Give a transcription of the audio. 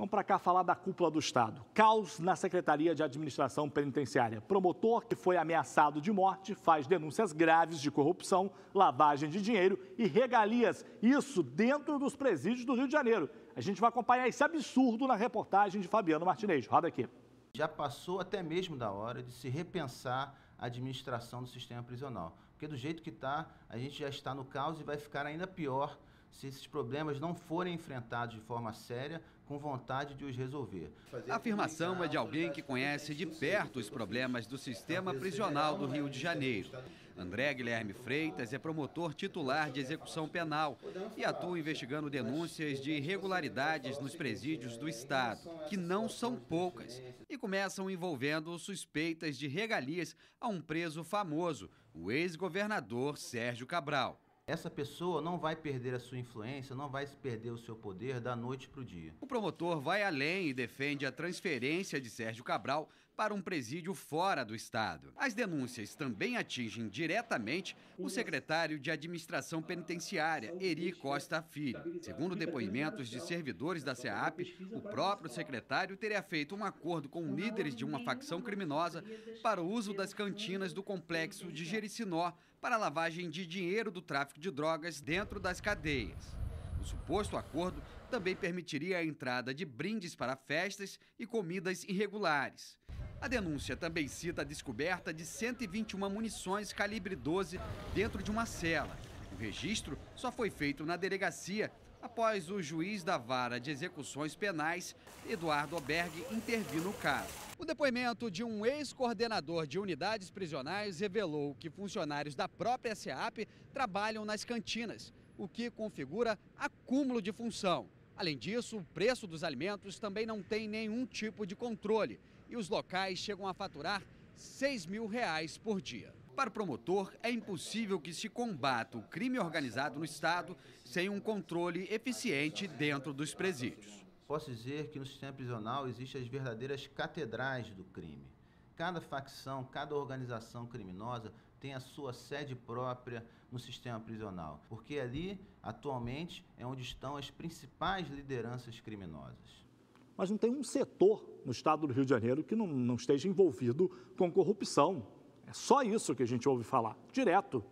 Vamos para cá falar da cúpula do Estado. Caos na Secretaria de Administração Penitenciária. Promotor que foi ameaçado de morte faz denúncias graves de corrupção, lavagem de dinheiro e regalias. Isso dentro dos presídios do Rio de Janeiro. A gente vai acompanhar esse absurdo na reportagem de Fabiano Martinez. Roda aqui. Já passou até mesmo da hora de se repensar a administração do sistema prisional. Porque do jeito que está, a gente já está no caos e vai ficar ainda pior se esses problemas não forem enfrentados de forma séria, com vontade de os resolver. A afirmação é de alguém que conhece de perto os problemas do sistema prisional do Rio de Janeiro. André Guilherme Freitas é promotor titular de execução penal e atua investigando denúncias de irregularidades nos presídios do Estado, que não são poucas, e começam envolvendo suspeitas de regalias a um preso famoso, o ex-governador Sérgio Cabral essa pessoa não vai perder a sua influência, não vai perder o seu poder da noite para o dia. O promotor vai além e defende a transferência de Sérgio Cabral para um presídio fora do Estado. As denúncias também atingem diretamente o secretário de Administração Penitenciária, Eri Costa Filho. Segundo depoimentos de servidores da SEAP, o próprio secretário teria feito um acordo com líderes de uma facção criminosa para o uso das cantinas do complexo de Jericinó para lavagem de dinheiro do tráfico de drogas dentro das cadeias. O suposto acordo também permitiria a entrada de brindes para festas e comidas irregulares. A denúncia também cita a descoberta de 121 munições calibre 12 dentro de uma cela. O registro só foi feito na delegacia após o juiz da vara de execuções penais, Eduardo Oberg, intervir no caso. O depoimento de um ex-coordenador de unidades prisionais revelou que funcionários da própria SEAP trabalham nas cantinas, o que configura acúmulo de função. Além disso, o preço dos alimentos também não tem nenhum tipo de controle e os locais chegam a faturar 6 mil reais por dia. Para o promotor, é impossível que se combata o crime organizado no Estado sem um controle eficiente dentro dos presídios. Posso dizer que no sistema prisional existem as verdadeiras catedrais do crime. Cada facção, cada organização criminosa tem a sua sede própria no sistema prisional, porque ali, atualmente, é onde estão as principais lideranças criminosas mas não tem um setor no estado do Rio de Janeiro que não, não esteja envolvido com corrupção. É só isso que a gente ouve falar, direto.